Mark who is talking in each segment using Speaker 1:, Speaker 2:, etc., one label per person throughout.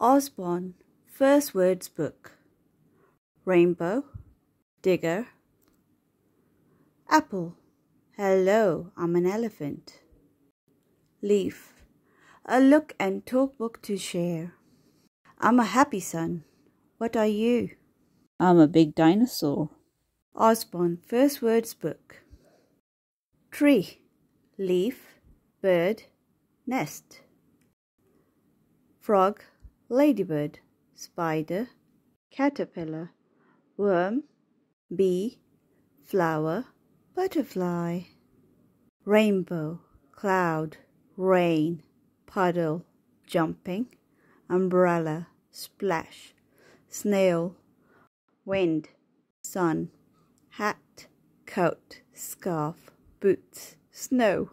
Speaker 1: Usborne, First Words Book. Rainbow, Digger. Apple, Hello, I'm an elephant. Leaf, A look and talk book to share. I'm a happy sun. What are you?
Speaker 2: I'm a big dinosaur.
Speaker 1: Usborne, First Words Book. Tree, Leaf, Bird, Nest. Frog, ladybird, spider, caterpillar, worm, bee, flower, butterfly, rainbow, cloud, rain, puddle, jumping, umbrella, splash, snail, wind, sun, hat, coat, scarf, boots, snow,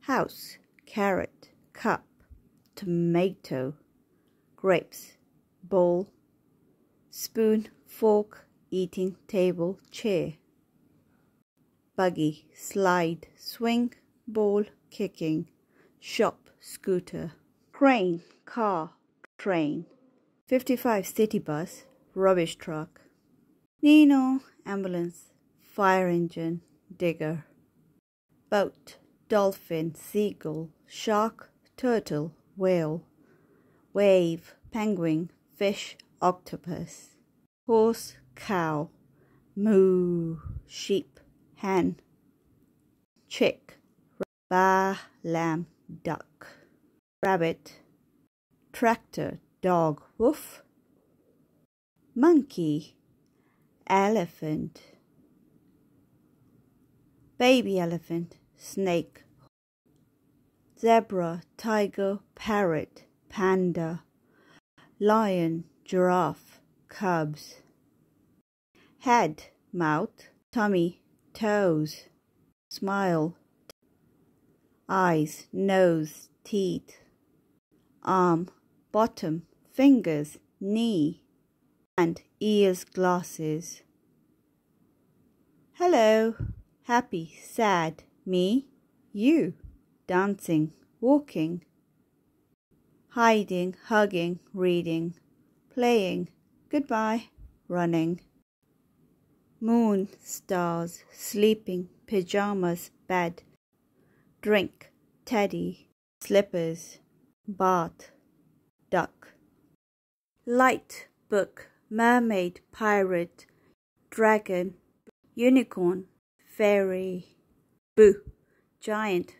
Speaker 1: house, carrot, cup, tomato, grapes, bowl, spoon, fork, eating table, chair, buggy, slide, swing, ball, kicking, shop, scooter, crane, car, train, 55 city bus, rubbish truck, Nino, ambulance, fire engine, digger, boat, dolphin, seagull, shark, turtle, whale, wave, penguin, fish, octopus, horse, cow, moo, sheep, hen, chick, ba, lamb, duck, rabbit, tractor, dog, woof, monkey, elephant, baby elephant, snake, zebra, tiger, parrot, panda, lion, giraffe, cubs, head, mouth, tummy, toes, smile, eyes, nose, teeth, arm, bottom, fingers, knee, and ears, glasses. Hello, happy, sad, me, you, dancing, walking, hiding, hugging, reading, playing, goodbye, running. Moon, stars, sleeping, pajamas, bed, drink, teddy, slippers, bath, duck. Light, book, mermaid, pirate, dragon, unicorn, fairy, boo, giant,